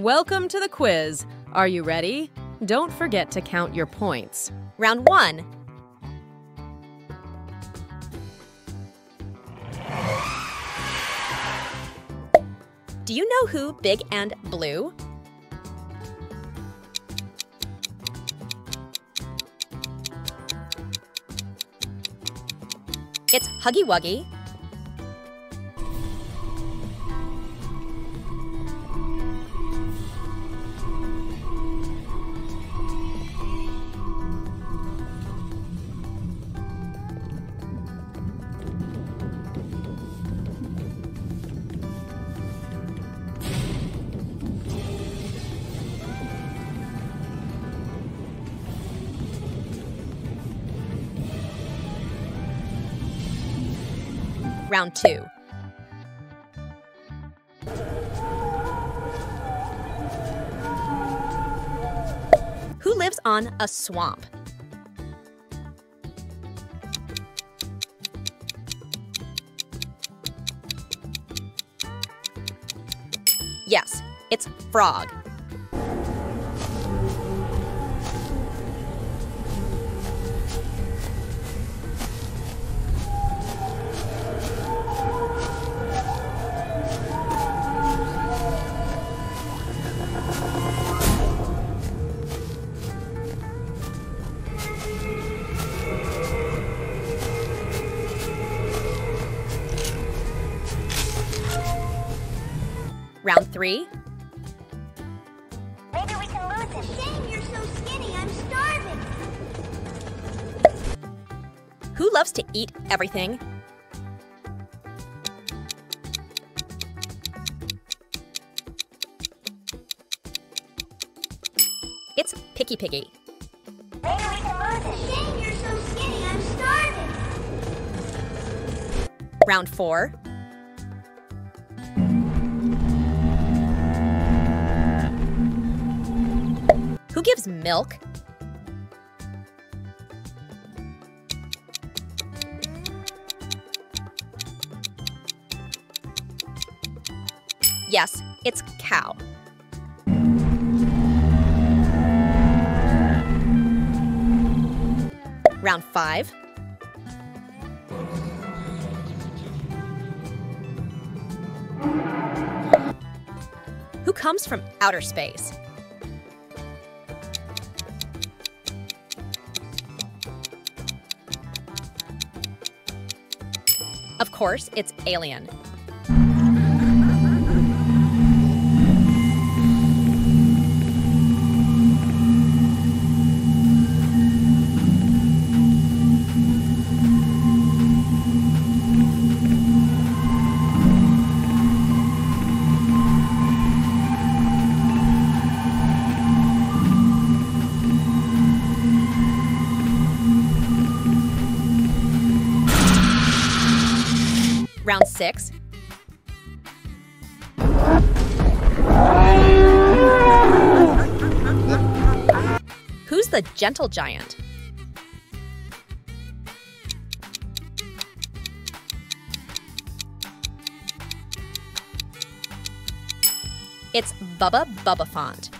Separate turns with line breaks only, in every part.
Welcome to the quiz. Are you ready? Don't forget to count your points.
Round one. Do you know who Big and Blue? It's Huggy Wuggy. Round two. Who lives on a swamp? Yes, it's Frog. Round three.
Maybe we can lose him. Shame you're so skinny. I'm starving.
Who loves to eat everything? It's Picky Piggy.
Maybe we can lose him. Shame you're so skinny. I'm starving.
Round four. Who gives milk? Yes, it's cow. Round five. Who comes from outer space? Course, it's Alien. Round six. Who's the gentle giant? It's Bubba Bubbaphant.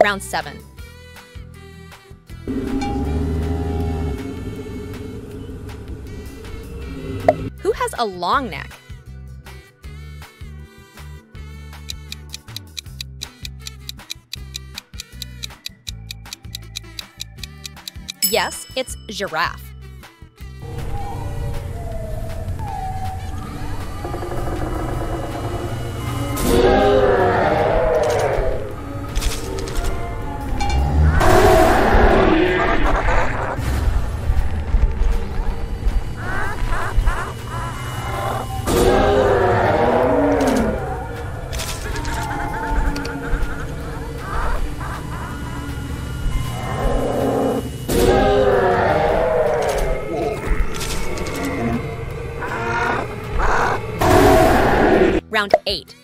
Round 7. a long neck. Yes, it's giraffe. 8.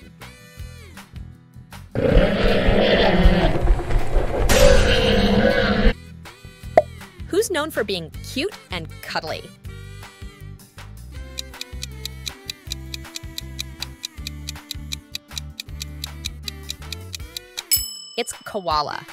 Who's known for being cute and cuddly? It's koala.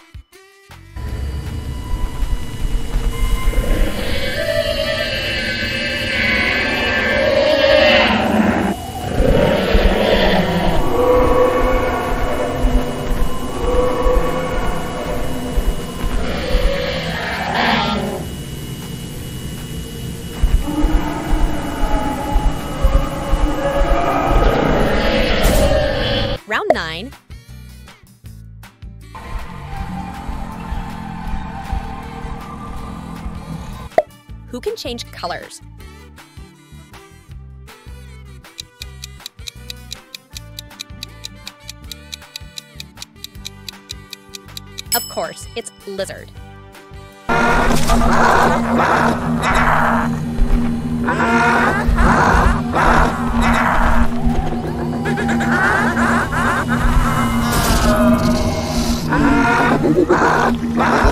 Who can change colors? Of course, it's lizard.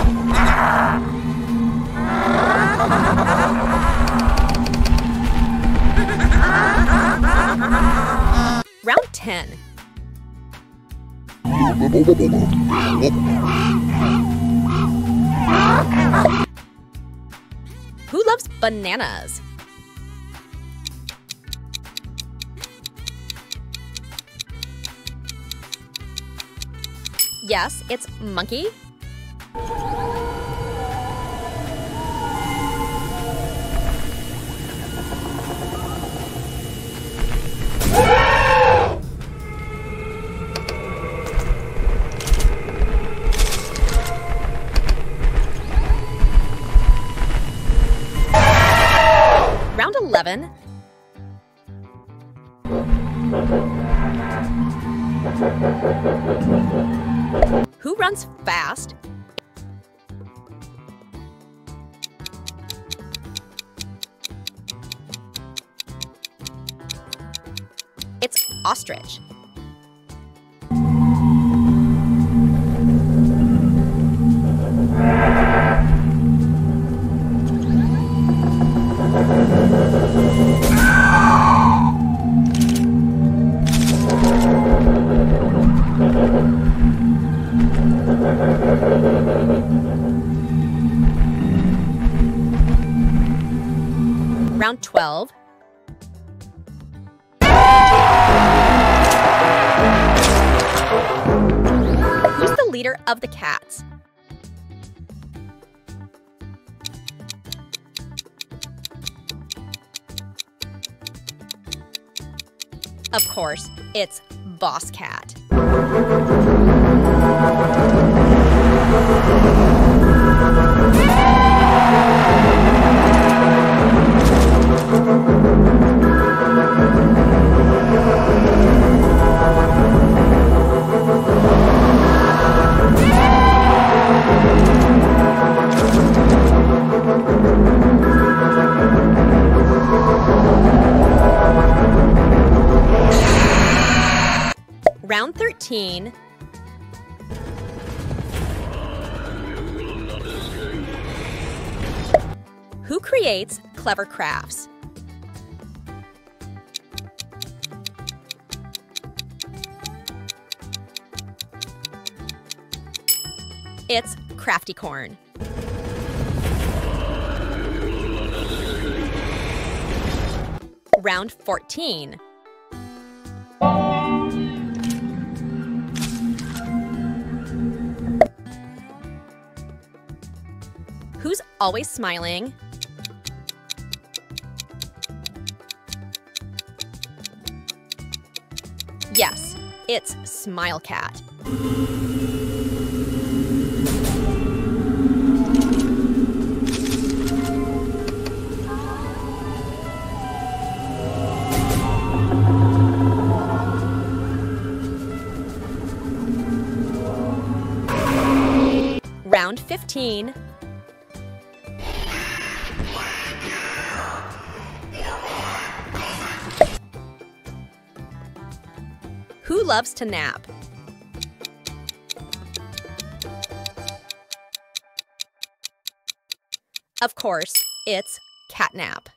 10. Who loves bananas? Yes, it's monkey. Round 11. Who runs fast? It's ostrich. 12. Who's the leader of the cats? Of course, it's Boss Cat. Round 13. Who creates clever crafts? It's Crafty Corn. Round 14. Always smiling? Yes, it's Smile Cat. Round 15. Loves to nap? Of course, it's catnap.